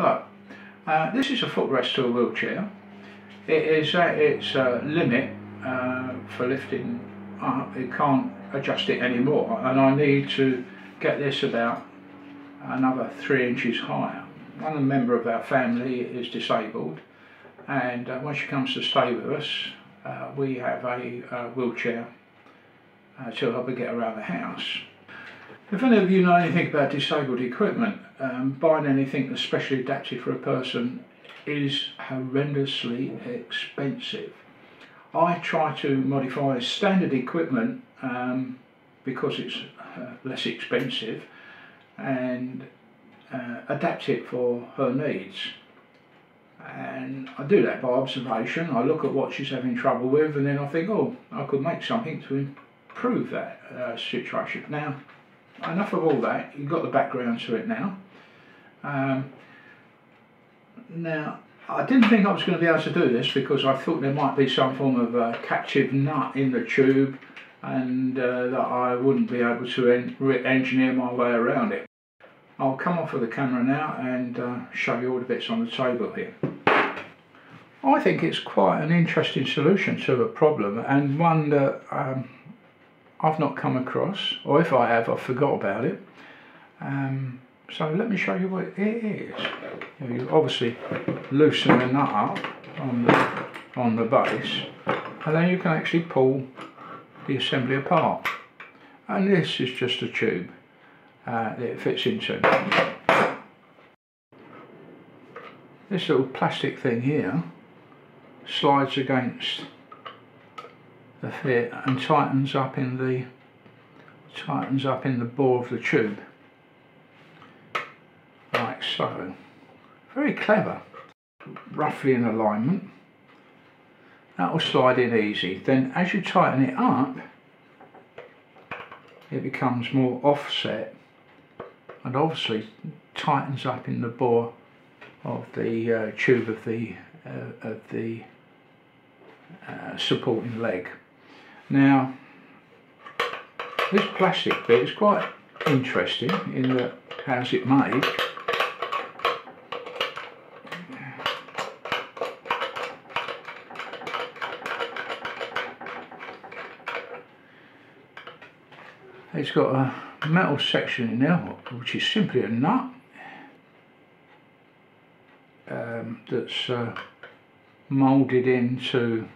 Hello. Uh, this is a footrest to a wheelchair. It is at its uh, limit uh, for lifting up. It can't adjust it anymore and I need to get this about another three inches higher. One member of our family is disabled and uh, when she comes to stay with us uh, we have a uh, wheelchair uh, to help her get around the house. If any of you know anything about disabled equipment, um, buying anything that's specially adapted for a person is horrendously expensive. I try to modify standard equipment um, because it's uh, less expensive and uh, adapt it for her needs. And I do that by observation. I look at what she's having trouble with and then I think, oh, I could make something to improve that uh, situation. Now, enough of all that, you've got the background to it now. Um, now, I didn't think I was going to be able to do this because I thought there might be some form of uh, captive nut in the tube and uh, that I wouldn't be able to en engineer my way around it. I'll come off of the camera now and uh, show you all the bits on the table here. I think it's quite an interesting solution to a problem and one that um, I've not come across, or if I have, I forgot about it. Um, so let me show you what it is. You obviously loosen the nut up on the, on the base, and then you can actually pull the assembly apart. And this is just a tube uh, that it fits into. This little plastic thing here slides against the fit and tightens up in the tightens up in the bore of the tube. Like so very clever. Roughly in alignment. That will slide in easy. Then as you tighten it up it becomes more offset and obviously tightens up in the bore of the uh, tube of the uh, of the uh, supporting leg now, this plastic bit is quite interesting in that how's it made. It's got a metal section in there which is simply a nut um, that's uh, moulded into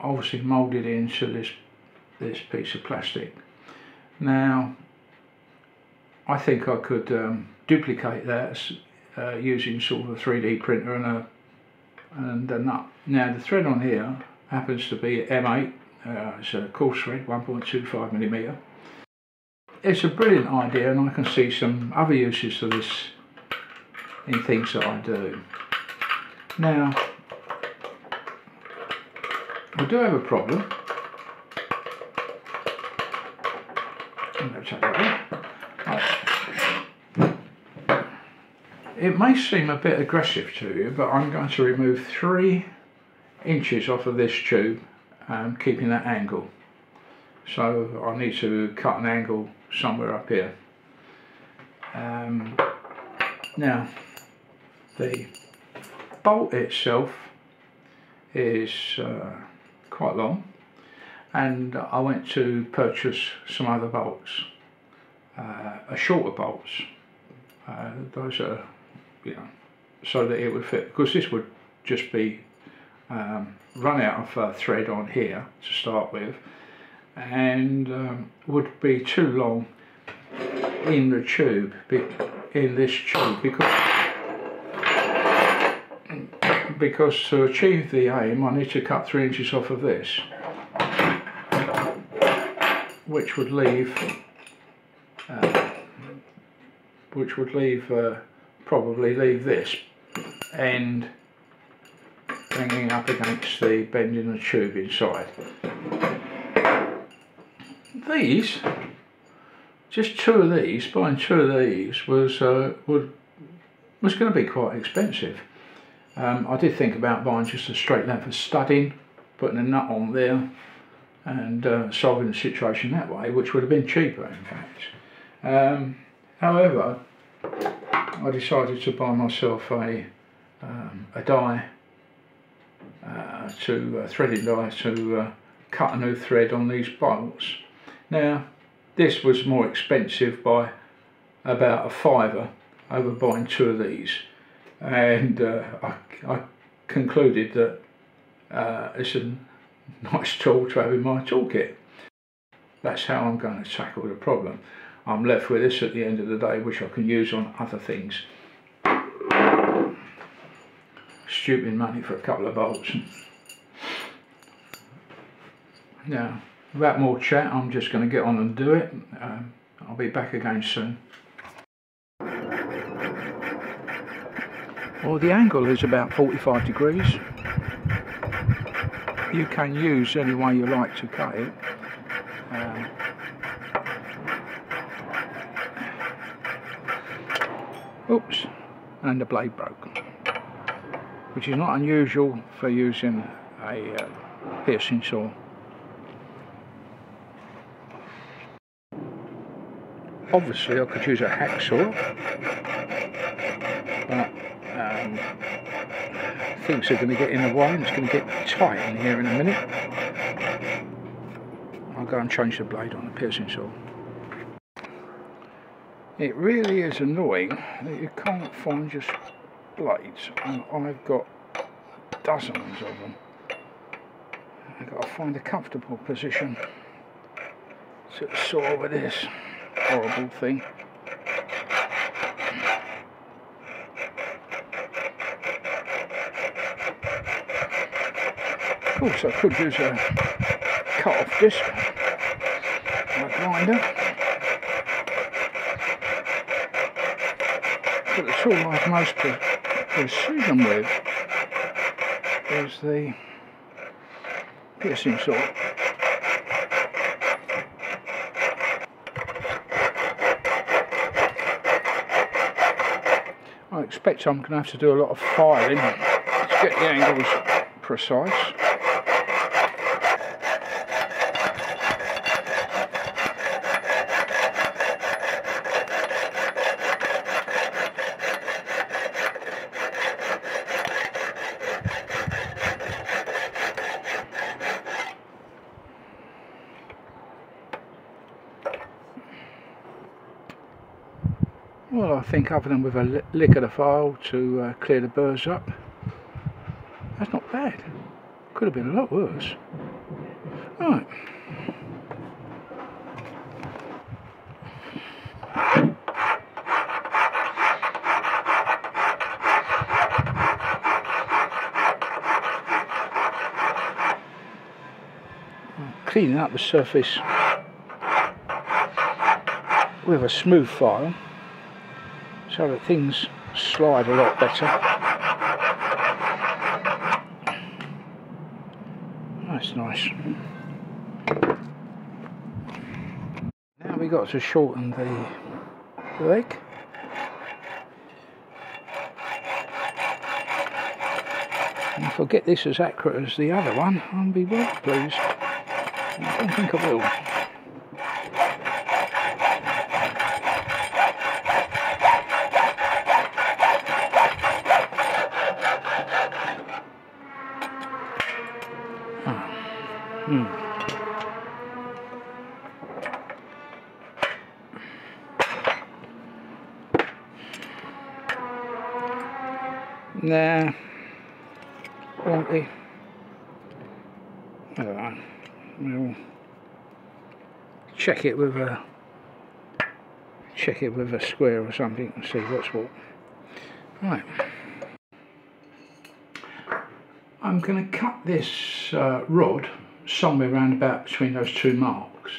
obviously moulded into this this piece of plastic. Now, I think I could um, duplicate that uh, using sort of a 3D printer and a and a nut. Now the thread on here happens to be M8. Uh, it's a coarse thread, 1.25 millimeter. It's a brilliant idea, and I can see some other uses for this in things that I do. Now, we do have a problem. It may seem a bit aggressive to you, but I'm going to remove three inches off of this tube, um, keeping that angle. So I need to cut an angle somewhere up here. Um, now, the bolt itself is uh, quite long and I went to purchase some other bolts, uh, a shorter bolts. Uh, those are, you know, so that it would fit because this would just be um, run out of uh, thread on here to start with and um, would be too long in the tube in this tube because because to achieve the aim I need to cut three inches off of this which would leave uh, which would leave uh, probably leave this end bringing up against the bend in the tube inside. These just two of these buying two of these was uh, would was going to be quite expensive um, I did think about buying just a straight length of studding, putting a nut on there and uh, solving the situation that way, which would have been cheaper in fact. Um, however, I decided to buy myself a um, a die uh, to uh, threading die to uh, cut a new thread on these bolts. Now this was more expensive by about a fiver over buying two of these and uh, I, I, concluded that uh, it's a nice tool to have in my toolkit. That's how I'm going to tackle the problem. I'm left with this at the end of the day which I can use on other things. Stupid money for a couple of bolts. Now, without more chat, I'm just going to get on and do it. Um, I'll be back again soon. Well, the angle is about 45 degrees. You can use any way you like to cut it. Um, oops, and the blade broke, which is not unusual for using a uh, piercing saw. Obviously I could use a hacksaw, things are going to get in the way and it's going to get tight in here in a minute. I'll go and change the blade on the piercing saw. It really is annoying that you can't find just blades and I've got dozens of them. I've got to find a comfortable position to saw with this horrible thing. Course I could use a cut-off disc, a grinder. But the tool I have most pre precision with is the piercing saw. I expect I'm going to have to do a lot of filing to get the angles precise. Well, I think other than with a lick of the file to uh, clear the burrs up, that's not bad. Could have been a lot worse. Right. Cleaning up the surface with a smooth file so that things slide a lot better. That's nice. Now we got to shorten the leg. And if I get this as accurate as the other one, I'll be well pleased. I don't think I will. Hmm. Nah, won't he? I don't. We'll check it with a check it with a square or something and see what's what. Right. I'm going to cut this uh, rod somewhere around about between those two marks.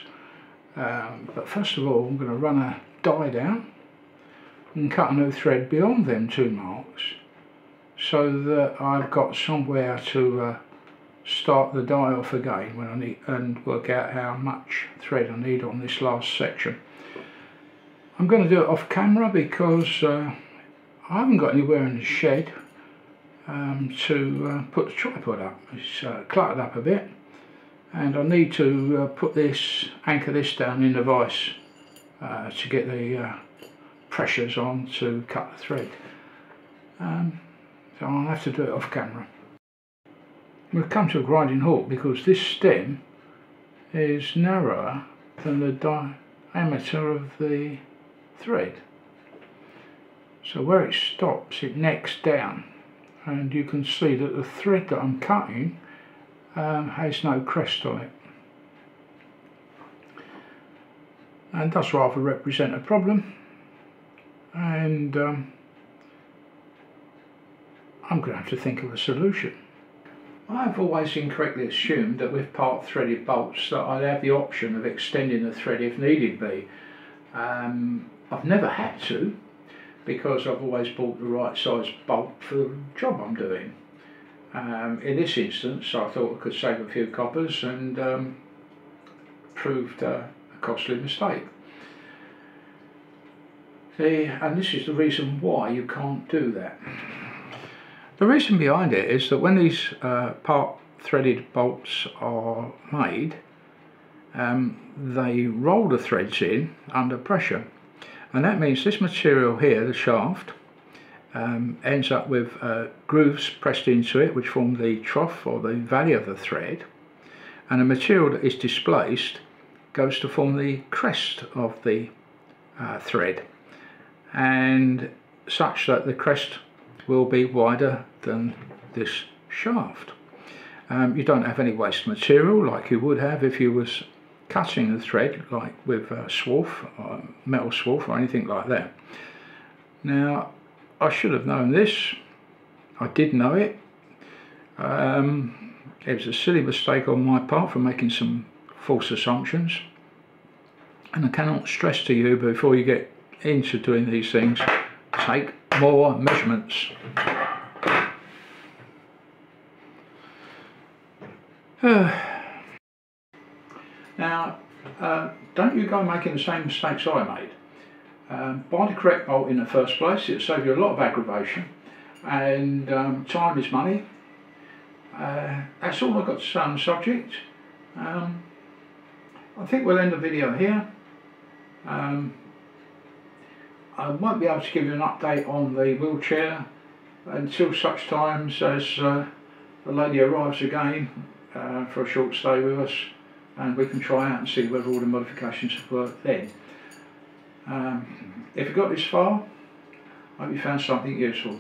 Um, but first of all, I'm going to run a die down and cut a new thread beyond them two marks so that I've got somewhere to uh, start the die off again when I need and work out how much thread I need on this last section. I'm going to do it off camera because uh, I haven't got anywhere in the shed um, to uh, put the tripod up. It's uh, cluttered up a bit and I need to uh, put this, anchor this down in the vise uh, to get the uh, pressures on to cut the thread. Um, so I'll have to do it off camera. We've come to a grinding halt because this stem is narrower than the diameter of the thread. So where it stops, it necks down and you can see that the thread that I'm cutting um, has no crest on it. And does rather represent a problem and um, I'm going to have to think of a solution. I've always incorrectly assumed that with part threaded bolts that I'd have the option of extending the thread if needed be. Um, I've never had to because I've always bought the right size bolt for the job I'm doing. Um, in this instance I thought I could save a few coppers and um, proved uh, a costly mistake. See, and this is the reason why you can't do that. The reason behind it is that when these uh, part threaded bolts are made, um, they roll the threads in under pressure. And that means this material here, the shaft, um, ends up with uh, grooves pressed into it which form the trough or the valley of the thread. And the material that is displaced goes to form the crest of the uh, thread. And such that the crest will be wider than this shaft. Um, you don't have any waste material like you would have if you was cutting the thread like with a swarf, metal swarf or anything like that. Now I should have known this, I did know it. Um, it was a silly mistake on my part for making some false assumptions and I cannot stress to you before you get into doing these things take more measurements. now, uh, don't you go making the same mistakes I made. Um, buy the correct bolt in the first place, it'll save you a lot of aggravation and um, time is money. Uh, that's all I've got to say on the subject. Um, I think we'll end the video here. Um, I won't be able to give you an update on the wheelchair until such times as uh, the lady arrives again uh, for a short stay with us and we can try out and see whether all the modifications have worked then. Um, if you got this far, I hope you found something useful.